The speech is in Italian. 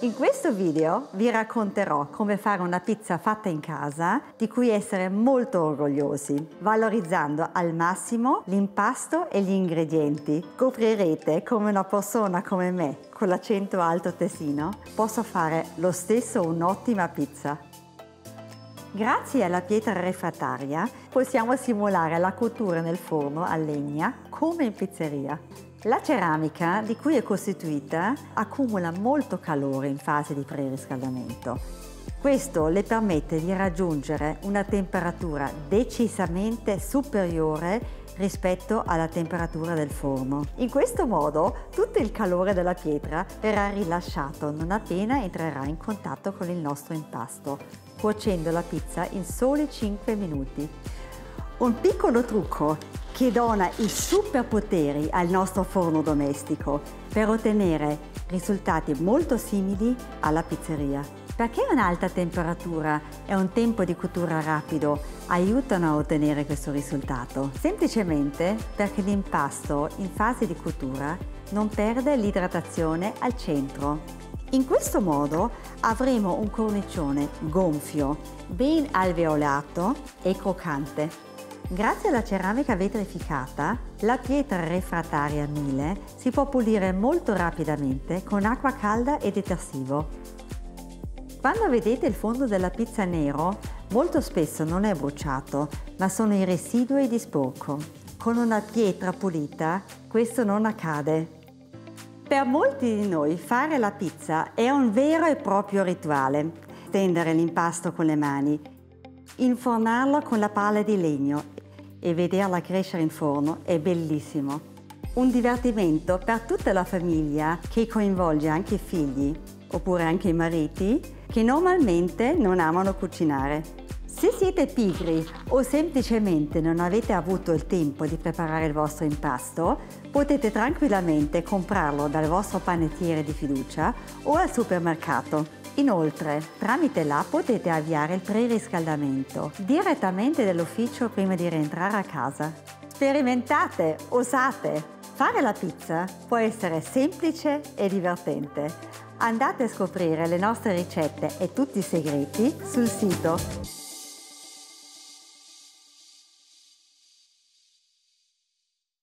In questo video vi racconterò come fare una pizza fatta in casa di cui essere molto orgogliosi, valorizzando al massimo l'impasto e gli ingredienti. Scoprirete come una persona come me, con l'accento alto tessino, possa fare lo stesso un'ottima pizza. Grazie alla pietra refrattaria possiamo simulare la cottura nel forno a legna come in pizzeria. La ceramica di cui è costituita accumula molto calore in fase di preriscaldamento. Questo le permette di raggiungere una temperatura decisamente superiore rispetto alla temperatura del forno. In questo modo tutto il calore della pietra verrà rilasciato non appena entrerà in contatto con il nostro impasto, cuocendo la pizza in soli 5 minuti. Un piccolo trucco che dona i superpoteri al nostro forno domestico per ottenere risultati molto simili alla pizzeria. Perché un'alta temperatura e un tempo di cottura rapido aiutano a ottenere questo risultato? Semplicemente perché l'impasto in fase di cottura non perde l'idratazione al centro. In questo modo avremo un cornicione gonfio, ben alveolato e croccante. Grazie alla ceramica vetrificata, la pietra refrattaria 1000 si può pulire molto rapidamente con acqua calda e detersivo. Quando vedete il fondo della pizza nero, molto spesso non è bruciato, ma sono i residui di sporco. Con una pietra pulita questo non accade. Per molti di noi fare la pizza è un vero e proprio rituale. Tendere l'impasto con le mani, infornarlo con la pala di legno e vederla crescere in forno è bellissimo. Un divertimento per tutta la famiglia che coinvolge anche i figli oppure anche i mariti che normalmente non amano cucinare. Se siete pigri o semplicemente non avete avuto il tempo di preparare il vostro impasto, potete tranquillamente comprarlo dal vostro panettiere di fiducia o al supermercato. Inoltre, tramite l'app potete avviare il preriscaldamento direttamente dall'ufficio prima di rientrare a casa. Sperimentate, osate! Fare la pizza può essere semplice e divertente. Andate a scoprire le nostre ricette e tutti i segreti sul sito